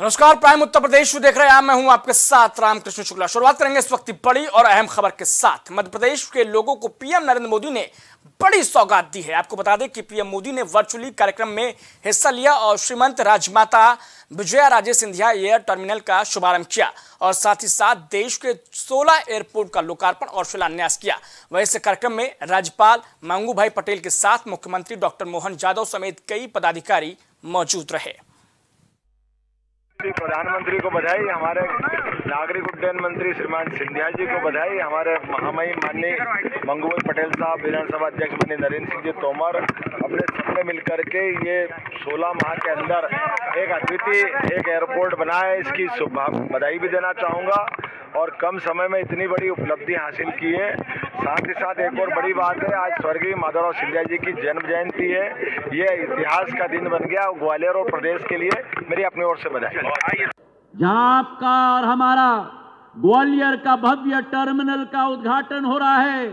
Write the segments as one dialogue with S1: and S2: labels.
S1: नमस्कार, प्राइम उत्तर प्रदेश देख रहे हैं मैं हूँ आपके साथ रामकृष्ण शुक्ला। शुरुआत करेंगे इस वक्त की बड़ी और अहम खबर के साथ। मध्य प्रदेश के लोगों को पीएम नरेंद्र मोदी ने बड़ी सौगात दी है। आपको बता दें कि पीएम मोदी ने वर्चुअली कार्यक्रम में हिस्सा लिया और श्रीमंत राजमाता विजया राजे सिंधिया एयर टर्मिनल का शुभारंभ किया और साथ ही साथ देश के 16 एयरपोर्ट का लोकार्पण और शिलान्यास किया। वहीं इस कार्यक्रम में राज्यपाल मंगू भाई पटेल के साथ मुख्यमंत्री डॉक्टर मोहन यादव समेत कई पदाधिकारी मौजूद रहे।
S2: प्रधानमंत्री को बधाई, हमारे नागरिक उड्डयन मंत्री श्रीमान सिंधिया जी को बधाई, हमारे महामहिम माननीय मंगूभाई पटेल साहब, विधानसभा अध्यक्ष माननीय नरेंद्र सिंह जी तोमर, अपने सबने मिलकर के ये 16 माह के अंदर एक अद्वितीय, एक एयरपोर्ट बनाया इसकी शुभ, बधाई भी देना चाहूँगा और कम समय में इतनी बड़ी उपलब्धि हासिल की है। साथ ही साथ एक और बड़ी बात है आज स्वर्गीय माधवराव सिंधिया जी की जन्म जयंती है। ये इतिहास का दिन बन गया ग्वालियर और प्रदेश के लिए। मेरी अपनी ओर से बधाई।
S3: जहाँ आपका और हमारा ग्वालियर का भव्य टर्मिनल का उद्घाटन हो रहा है।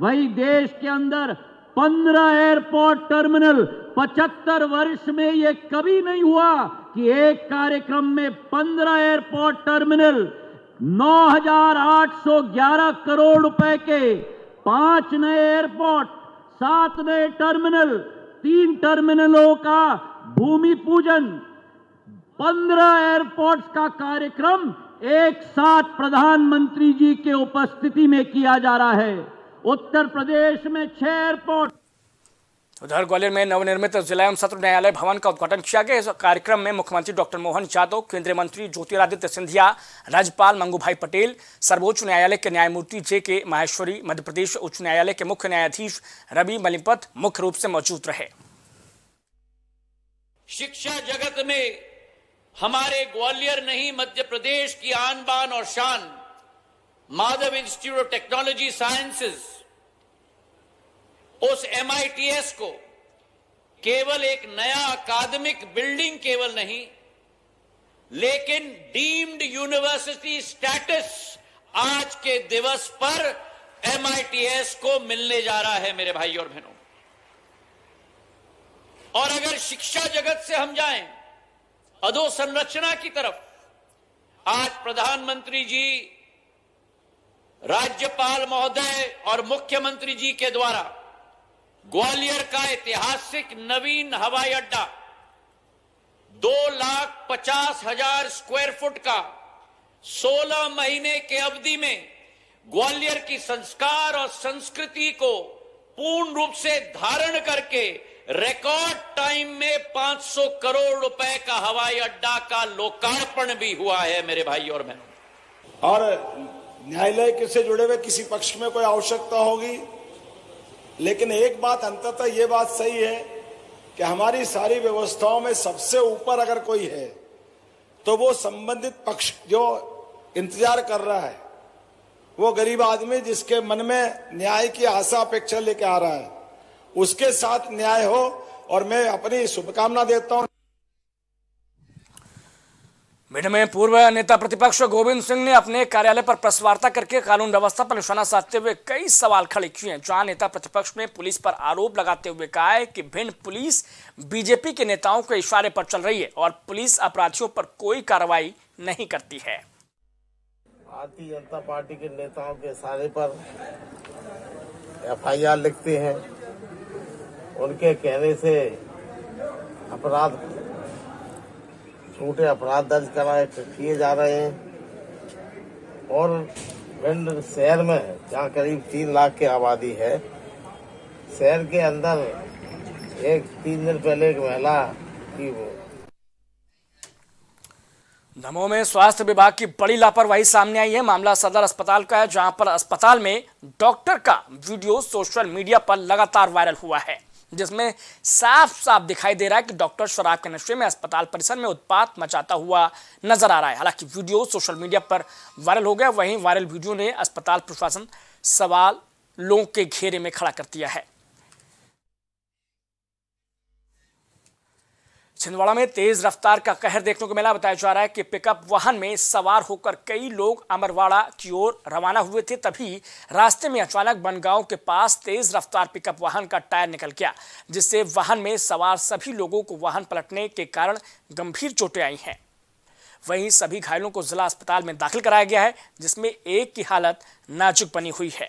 S3: वही देश के अंदर पंद्रह एयरपोर्ट टर्मिनल पचहत्तर वर्ष में ये कभी नहीं हुआ कि एक कार्यक्रम में पंद्रह एयरपोर्ट टर्मिनल 9,811 करोड़ रुपए के पाँच नए एयरपोर्ट, सात नए टर्मिनल, तीन टर्मिनलों का भूमि पूजन। पंद्रह एयरपोर्ट्स का कार्यक्रम एक साथ प्रधानमंत्री जी के उपस्थिति में किया जा रहा है। उत्तर प्रदेश में छह एयरपोर्ट
S1: उधर ग्वालियर में नवनिर्मित जिला एवं सत्र न्यायालय भवन का उद्घाटन किया गया। इस कार्यक्रम में मुख्यमंत्री डॉक्टर मोहन यादव, केंद्रीय मंत्री ज्योतिरादित्य सिंधिया, राज्यपाल मंगू भाई पटेल, सर्वोच्च न्यायालय के न्यायमूर्ति जे के माहेश्वरी मध्य प्रदेश उच्च न्यायालय के मुख्य न्यायाधीश रवि मलिपत मुख्य रूप से मौजूद रहे।
S4: शिक्षा जगत में हमारे ग्वालियर नहीं मध्य प्रदेश की आन बान और शान, Madhav institute of technology sciences उस एमआईटीएस को केवल एक नया अकादमिक बिल्डिंग केवल नहीं, लेकिन डीम्ड यूनिवर्सिटी स्टेटस आज के दिवस पर एमआईटीएस को मिलने जा रहा है मेरे भाई और बहनों। और अगर शिक्षा जगत से हम जाएँ, अधोसंरचना की तरफ़, आज प्रधानमंत्री जी, राज्यपाल महोदय और मुख्यमंत्री जी के द्वारा ग्वालियर का ऐतिहासिक नवीन हवाई अड्डा, दो लाख पचास हज़ार स्क्वायर फुट का 16 महीने के अवधि में ग्वालियर की संस्कार और संस्कृति को पूर्ण रूप से धारण करके रिकॉर्ड टाइम में 500 करोड़ रुपए का हवाई अड्डा का लोकार्पण भी हुआ है मेरे भाई और बहनों।
S5: और न्यायालय से जुड़े हुए किसी पक्ष में कोई आवश्यकता होगी? लेकिन एक बात अंततः ये बात सही है कि हमारी सारी व्यवस्थाओं में सबसे ऊपर अगर कोई है तो वो संबंधित पक्ष जो इंतज़ार कर रहा है, वो गरीब आदमी जिसके मन में न्याय की आशा अपेक्षा लेके आ रहा है, उसके साथ न्याय हो और मैं अपनी शुभकामना देता हूँ।
S1: मीडिया में पूर्व नेता प्रतिपक्ष गोविंद सिंह ने अपने कार्यालय पर प्रेस वार्ता करके कानून व्यवस्था पर निशाना साधते हुए कई सवाल खड़े किए हैं, जहाँ नेता प्रतिपक्ष ने पुलिस पर आरोप लगाते हुए कहा है कि भिन्न पुलिस बीजेपी के नेताओं के इशारे पर चल रही है और पुलिस अपराधियों पर कोई कार्रवाई नहीं करती है।
S6: भारतीय जनता पार्टी के नेताओं के इशारे पर एफआईआर लिखते हैं। उनके कहने से अपराध छोटे अपराध दर्ज कराए किए जा रहे हैं। और भिंड शहर में जहाँ करीब तीन लाख की आबादी है। शहर के अंदर एक तीन दिन पहले एक महिला की
S1: दमोह में स्वास्थ्य विभाग की बड़ी लापरवाही सामने आई है। मामला सदर अस्पताल का है, जहाँ पर अस्पताल में डॉक्टर का वीडियो सोशल मीडिया पर लगातार वायरल हुआ है। जिसमें साफ़ साफ़ दिखाई दे रहा है कि डॉक्टर शराब के नशे में अस्पताल परिसर में उत्पात मचाता हुआ नज़र आ रहा है। हालाँकि वीडियो सोशल मीडिया पर वायरल हो गया, वहीं वायरल वीडियो ने अस्पताल प्रशासन सवाल लोगों के घेरे में खड़ा कर दिया है। छिंदवाड़ा में तेज रफ्तार का कहर देखने को मिला। बताया जा रहा है कि पिकअप वाहन में सवार होकर कई लोग अमरवाड़ा की ओर रवाना हुए थे। तभी रास्ते में अचानक बनगांव के पास तेज रफ्तार पिकअप वाहन का टायर निकल गया, जिससे वाहन में सवार सभी लोगों को वाहन पलटने के कारण गंभीर चोटें आई हैं। वहीं सभी घायलों को जिला अस्पताल में दाखिल कराया गया है, जिसमें एक की हालत नाजुक बनी हुई है।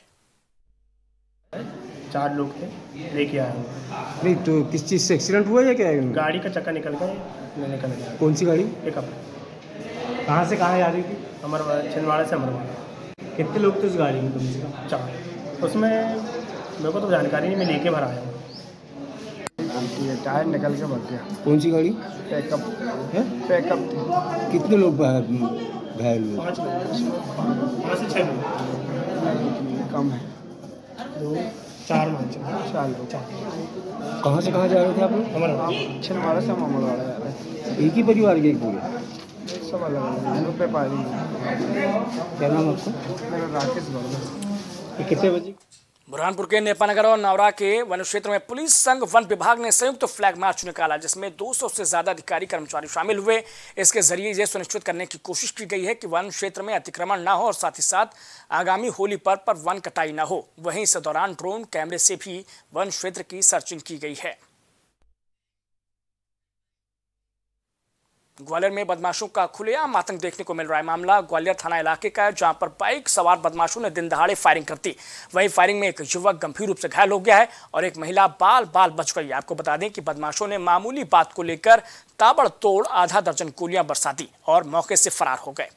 S7: चार लोग थे लेके आए। हैं।
S8: नहीं तो किस चीज़ से एक्सीडेंट हुआ या क्या? है?
S7: गाड़ी का चक्का निकल गया मैं निकल गया।
S8: कौन सी गाड़ी?
S7: पिकअप
S8: कहाँ से कहाँ जा रही थी?
S7: अमरवाड़ा छिंदवाड़ा से अमरवाड़ा
S8: कितने लोग थे उस गाड़ी में कम से कम
S7: चार। उसमें मेरे को तो जानकारी नहीं मैं लेके भर आया हूँ। टायर निकल के भर गया।
S8: कौन सी गाड़ी?
S7: पैकअप
S8: है?
S7: पैकअप
S8: कितने लोग घायल हुए?
S7: पाँच लोग। पाँच से छः लोग। कम है। दो। चार मान चार लोग
S8: कहाँ से कहाँ जा रहे थे आप लोग?
S7: अमरवाड़ा छिंदवाड़ा से अमरवाड़ा जा रहे हैं।
S8: एक ही परिवार के एक पूरे?
S7: सब अलग अलग रही
S8: क्या नाम है आपका?
S7: मेरा राकेश वर्मा।
S8: ये कितने बजे?
S1: बुरहानपुर के नेपानगर और नवरा के वन क्षेत्र में पुलिस संघ वन विभाग ने संयुक्त तो फ्लैग मार्च निकाला, जिसमें 200 से ज़्यादा अधिकारी कर्मचारी शामिल हुए। इसके ज़रिए यह सुनिश्चित करने की कोशिश की गई है कि वन क्षेत्र में अतिक्रमण न हो और साथ ही साथ आगामी होली पर्व पर वन कटाई न हो। वहीं इस दौरान ड्रोन कैमरे से भी वन क्षेत्र की सर्चिंग की गई है। ग्वालियर में बदमाशों का खुलेआम आतंक देखने को मिल रहा है मामला। ग्वालियर थाना इलाके का है, जहाँ पर बाइक सवार बदमाशों ने दिन दहाड़े फायरिंग कर दी। वहीं फायरिंग में एक युवक गंभीर रूप से घायल हो गया है और एक महिला बाल बाल बच गई आपको बता दें कि बदमाशों ने मामूली बात को लेकर ताबड़तोड़ आधा दर्जन गोलियाँ बरसा दी और मौके से फरार हो गए।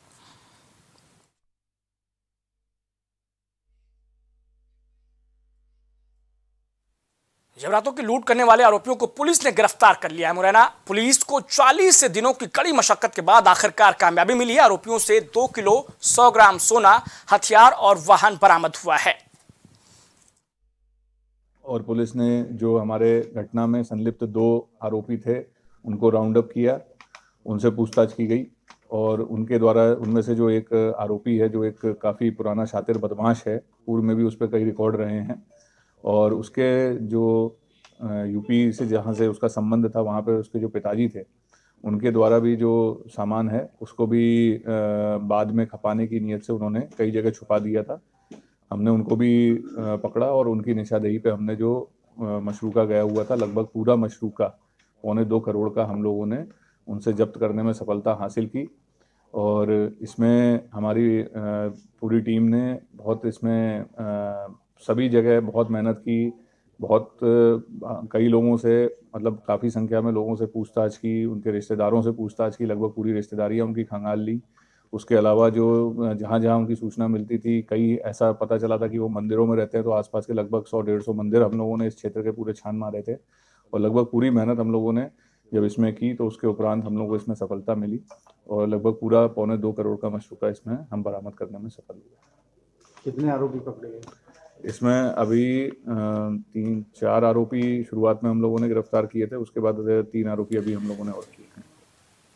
S1: जवरातों की लूट करने वाले आरोपियों को पुलिस ने गिरफ़्तार कर लिया है, मुरैना। पुलिस को 40 दिनों की कड़ी मशक्कत के बाद आखिरकार कामयाबी मिली है। आरोपियों से दो किलो 100 ग्राम सोना, हथियार और वाहन बरामद हुआ है।
S9: और पुलिस ने जो हमारे घटना में संलिप्त दो आरोपी थे, उनको राउंड अप किया, उनसे पूछताछ की गई और उनके द्वारा उनमें से जो एक आरोपी है, जो एक काफ़ी पुराना शातिर बदमाश है, पूर्व में भी उस पर कई रिकॉर्ड रहे हैं और उसके जो यूपी से जहाँ से उसका संबंध था वहाँ पर उसके जो पिताजी थे उनके द्वारा भी जो सामान है उसको भी बाद में खपाने की नीयत से उन्होंने कई जगह छुपा दिया था। हमने उनको भी पकड़ा और उनकी निशादेही पे हमने जो अ, मशरूका गया हुआ था लगभग पूरा मशरूका पौने दो करोड़ का हम लोगों ने उनसे जब्त करने में सफलता हासिल की। और इसमें हमारी पूरी टीम ने बहुत इसमें सभी जगह बहुत मेहनत की, बहुत कई लोगों से मतलब काफ़ी संख्या में लोगों से पूछताछ की, उनके रिश्तेदारों से पूछताछ की, लगभग पूरी रिश्तेदारियाँ उनकी खंगाल ली। उसके अलावा जो जहाँ जहाँ उनकी सूचना मिलती थी, कई ऐसा पता चला था कि वो मंदिरों में रहते हैं तो आसपास के लगभग सौ डेढ़ सौ मंदिर हम लोगों ने इस क्षेत्र के पूरे छान मारे थे। और लगभग पूरी मेहनत हम लोगों ने जब इसमें की तो उसके उपरांत हम लोगों को इसमें सफलता मिली। और लगभग पूरा पौने दो करोड़ का मशरूका इसमें हम बरामद करने में सफल हुए।
S8: कितने आरोपी पकड़े गए?
S9: इसमें अभी तीन चार आरोपी शुरुआत में हम लोगों ने गिरफ़्तार किए थे उसके बाद तीन आरोपी अभी हम लोगों ने और किए हैं।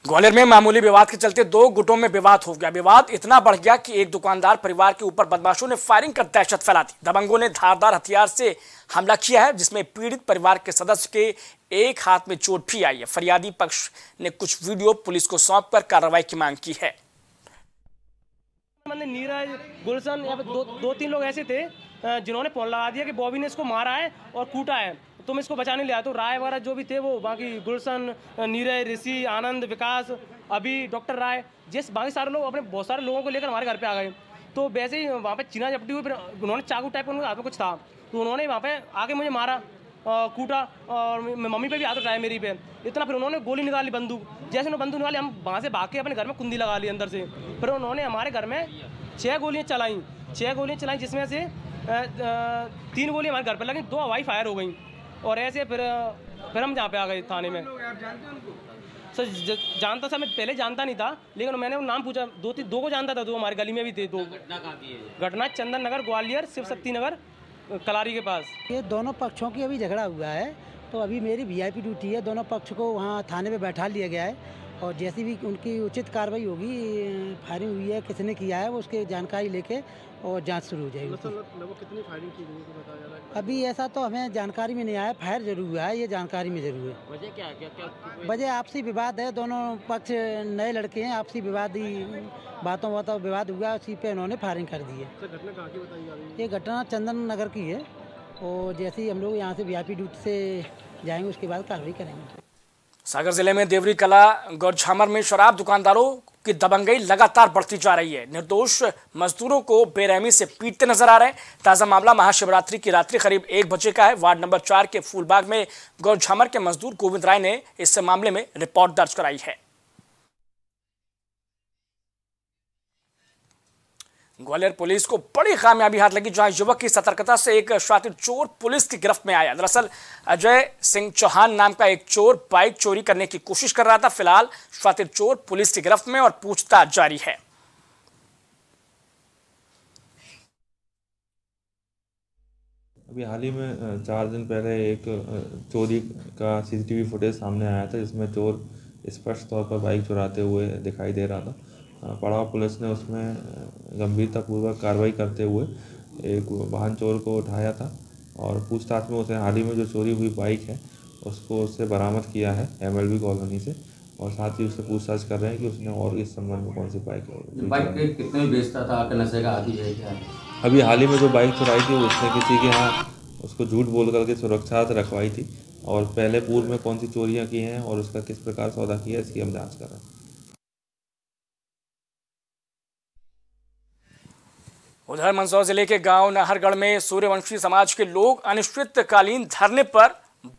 S1: ग्वालियर में मामूली विवाद के चलते दो गुटों में विवाद हो गया। विवाद इतना बढ़ गया कि एक दुकानदार परिवार के ऊपर बदमाशों ने फायरिंग कर दहशत फैला दी। दबंगों ने धारदार हथियार से हमला किया है जिसमें पीड़ित परिवार के सदस्य के एक हाथ में चोट भी आई है। फरियादी पक्ष ने कुछ वीडियो पुलिस को सौंप कर कार्रवाई की मांग की है।
S7: मतलब नीरज गुलशन या दो दो तीन लोग ऐसे थे जिन्होंने फ़ोन लगा दिया कि बॉबी ने इसको मारा है और कूटा है। तुम इसको बचाने ले आए। तो राय वगैरह जो भी थे, वो बाकी गुलशन नीरज, ऋषि, आनंद, विकास, अभी डॉक्टर राय, जिस बाकी सारे लोग अपने बहुत सारे लोगों को लेकर हमारे घर पे आ गए। तो वैसे ही वहाँ पे चीना झपटी हुई, फिर उन्होंने चाकू टाइप उनके हाथ में कुछ था। तो उन्होंने वहाँ पे आके मुझे मारा कूटा और मम्मी पे भी हाथ उठाया मेरी पे। इतना फिर उन्होंने गोली निकाली बंदूक। जैसे उन्होंने बंदूक निकाली, हम वहाँ से भाग के अपने घर में कुंदी लगा ली अंदर से। फिर उन्होंने हमारे घर में छः गोलियाँ चलाई। छः गोलियाँ चलाई जिसमें से तीन गोली हमारे घर पर लगी दो हवाई फायर हो गई। और ऐसे फिर फिर हम जहाँ पे आ गए थाने में। सर जानता था मैं पहले जानता नहीं था लेकिन मैंने वो नाम पूछा। दो तीन दो को जानता था दो हमारे गली में भी थे दो। घटना चंदन नगर ग्वालियर शिव शक्ति नगर कलारी के पास।
S10: ये दोनों पक्षों की अभी झगड़ा हुआ है तो अभी मेरी वीआईपी ड्यूटी है दोनों पक्ष को वहाँ थाने में बैठा लिया गया है। और जैसी भी उनकी उचित कार्रवाई होगी फायरिंग हुई है किसने किया है वो उसकी जानकारी लेके और जाँच शुरू हो जाएगी
S8: कितनी फायरिंग की गई बताया जा रहा है?
S10: अभी ऐसा तो हमें जानकारी में नहीं आया फायर ज़रूर हुआ है ये जानकारी में ज़रूर है।
S8: वजह क्या है? क्या क्या
S10: वजह आपसी विवाद है दोनों पक्ष नए लड़के हैं आपसी विवाद ही बातों बातों विवाद हुआ उसी पे उन्होंने फायरिंग कर दी है।
S8: सर घटना कहाँ की बताई जा रही है?
S10: ये घटना चंदन नगर की है और जैसे ही हम लोग यहाँ से वीआईपी ड्यूटी से जाएँगे उसके बाद कार्रवाई करेंगे।
S1: सागर ज़िले में देवरी कला गौरछामर में शराब दुकानदारों की दबंगई लगातार बढ़ती जा रही है। निर्दोष मजदूरों को बेरहमी से पीटते नज़र आ रहे हैं। ताज़ा मामला महाशिवरात्रि की रात्रि करीब एक बजे का है। वार्ड नंबर चार के फूलबाग में गौरछामर के मजदूर गोविंद राय ने इस मामले में रिपोर्ट दर्ज कराई है। ग्वालियर पुलिस को बड़ी कामयाबी हाथ लगी, जहाँ युवक की सतर्कता से एक शातिर चोर पुलिस की गिरफ्त में आया। दरअसल, अजय सिंह चौहान नाम का एक चोर बाइक चोरी करने की कोशिश कर रहा था। फ़िलहाल शातिर चोर पुलिस की गिरफ्त में और पूछताछ जारी है।
S11: अभी हाल ही में चार दिन पहले एक चोरी का सीसीटीवी फुटेज सामने आया था, जिसमें चोर स्पष्ट तौर पर बाइक चुराते हुए दिखाई दे रहा था। पड़ाव पुलिस ने उसमें गंभीरतापूर्वक कार्रवाई करते हुए एक वाहन चोर को उठाया था और पूछताछ में उसे हाल ही में जो चोरी हुई बाइक है उसको उससे बरामद किया है एमएलबी कॉलोनी से और साथ ही उससे पूछताछ कर रहे हैं कि उसने और इस संबंध में कौन सी बाइक
S12: बाइक कितने बेचता था? आपके नशे का आदि है क्या?
S11: अभी हाल ही में जो बाइक चुराई थी उसने किसी के यहाँ उसको झूठ बोल करके सुरक्षा रखवाई थी और पहले पूर्व में कौन सी चोरियाँ की हैं और उसका किस प्रकार सौदा किया इसकी हम जाँच कर रहे हैं।
S1: उधर मंदसौर ज़िले के गाँव नाहरगढ़ में सूर्यवंशी समाज के लोग अनिश्चितकालीन धरने पर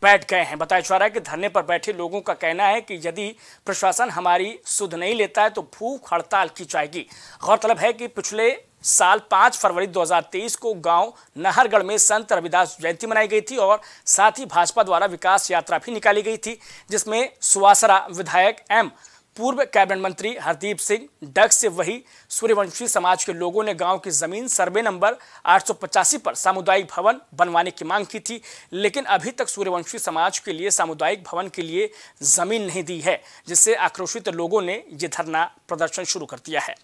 S1: बैठ गए हैं। बताया जा रहा है कि धरने पर बैठे लोगों का कहना है कि यदि प्रशासन हमारी सुध नहीं लेता है तो भूख हड़ताल की जाएगी। गौरतलब है कि पिछले साल 5 फरवरी 2023 को गाँव नहरगढ़ में संत रविदास जयंती मनाई गई थी और साथ ही भाजपा द्वारा विकास यात्रा भी निकाली गई थी, जिसमें सुवासरा विधायक एम पूर्व कैबिनेट मंत्री हरदीप सिंह, डग से वही सूर्यवंशी समाज के लोगों ने गाँव की ज़मीन सर्वे नंबर आठ सौ पचासी पर सामुदायिक भवन बनवाने की मांग की थी, लेकिन अभी तक सूर्यवंशी समाज के लिए, सामुदायिक भवन के लिए ज़मीन नहीं दी है, जिससे आक्रोशित लोगों ने ये धरना प्रदर्शन शुरू कर दिया है।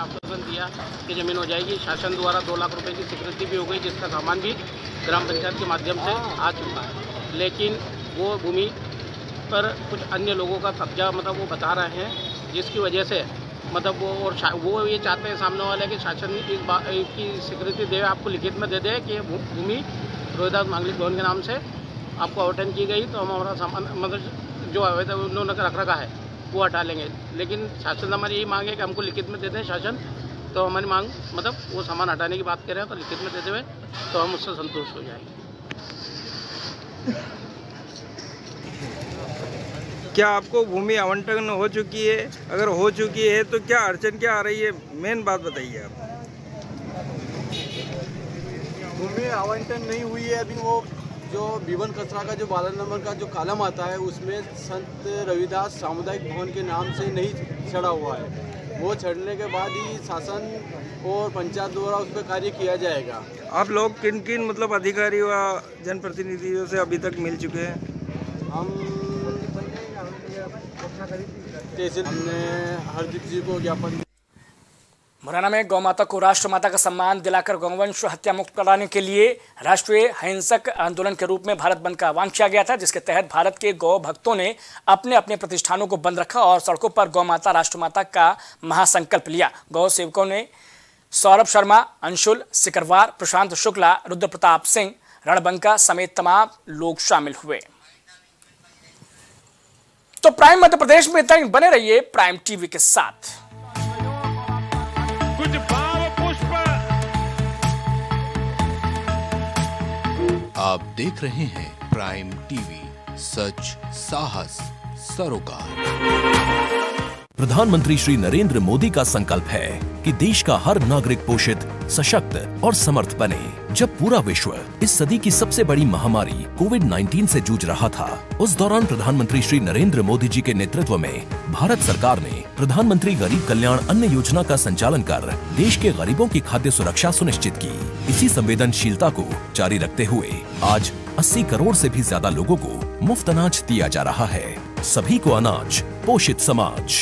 S13: आश्वासन दिया कि ज़मीन हो जाएगी। शासन द्वारा दो लाख रुपए की स्वीकृति भी हो गई, जिसका सामान भी ग्राम पंचायत के माध्यम से आ चुका है। लेकिन वो भूमि पर कुछ अन्य लोगों का कब्जा मतलब वो बता रहे हैं, जिसकी वजह से मतलब वो और वो ये चाहते हैं सामने वाले कि शासन इस बात की स्वीकृति दे, आपको लिखित में दे दे कि भूमि रोहिदास मांगलिक भवन के नाम से आपको आवंटन की गई तो हम हमारा सामान मतलब जो अवैध उन्होंने रख रखा है, वो हटा लेंगे। लेकिन शासन हमारी यही मांग है कि हमको लिखित में दे दें शासन तो हमारी मांग मतलब वो सामान हटाने की बात कर रहे हैं तो लिखित में देते हुए तो हम उससे संतुष्ट हो जाएँगे।
S14: क्या आपको भूमि आवंटन हो चुकी है? अगर हो चुकी है तो क्या अड़चन क्या आ रही है? मेन बात बताइए आप।
S15: भूमि आवंटन नहीं हुई है अभी वो जो बीवन कचरा का जो बारह नंबर का जो कालम आता है उसमें संत रविदास सामुदायिक भवन के नाम से नहीं चढ़ा हुआ है। वो चढ़ने के बाद ही शासन और पंचायत द्वारा उस पर कार्य किया जाएगा।
S14: आप लोग किन किन मतलब अधिकारी व जनप्रतिनिधियों से अभी तक मिल चुके हैं?
S15: हम तहसील हमने हरदीप जी को ज्ञापन
S1: मुरैना में गौ माता को राष्ट्र माता का सम्मान दिलाकर गौवंश हत्या मुक्त कराने के लिए राष्ट्रीय हिंसक आंदोलन के रूप में भारत बंद का आह्वान किया गया था, जिसके तहत भारत के गौ भक्तों ने अपने अपने प्रतिष्ठानों को बंद रखा और सड़कों पर गौ माता राष्ट्रमाता का महासंकल्प लिया। गौ सेवकों ने सौरभ शर्मा, अंशुल सिकरवार, प्रशांत शुक्ला रुद्र प्रताप सिंह, रणबंका समेत तमाम लोग शामिल हुए। तो प्राइम मध्य प्रदेश में इतना ही बने रहिए प्राइम टीवी के साथ।
S16: कुछ भाव पुष्प।
S17: आप देख रहे हैं प्राइम टीवी सच साहस सरोकार।
S18: प्रधानमंत्री श्री नरेंद्र मोदी का संकल्प है कि देश का हर नागरिक पोषित, सशक्त और समर्थ बने, जब पूरा विश्व इस सदी की सबसे बड़ी महामारी कोविड 19 से जूझ रहा था। उस दौरान प्रधानमंत्री श्री नरेंद्र मोदी जी के नेतृत्व में भारत सरकार ने प्रधानमंत्री गरीब कल्याण अन्न योजना का संचालन कर देश के गरीबों की खाद्य सुरक्षा सुनिश्चित की। इसी संवेदनशीलता को जारी रखते हुए आज 80 करोड़ से भी ज़्यादा लोगों को मुफ़्त अनाज दिया जा रहा है। सभी को अनाज, पोषित समाज।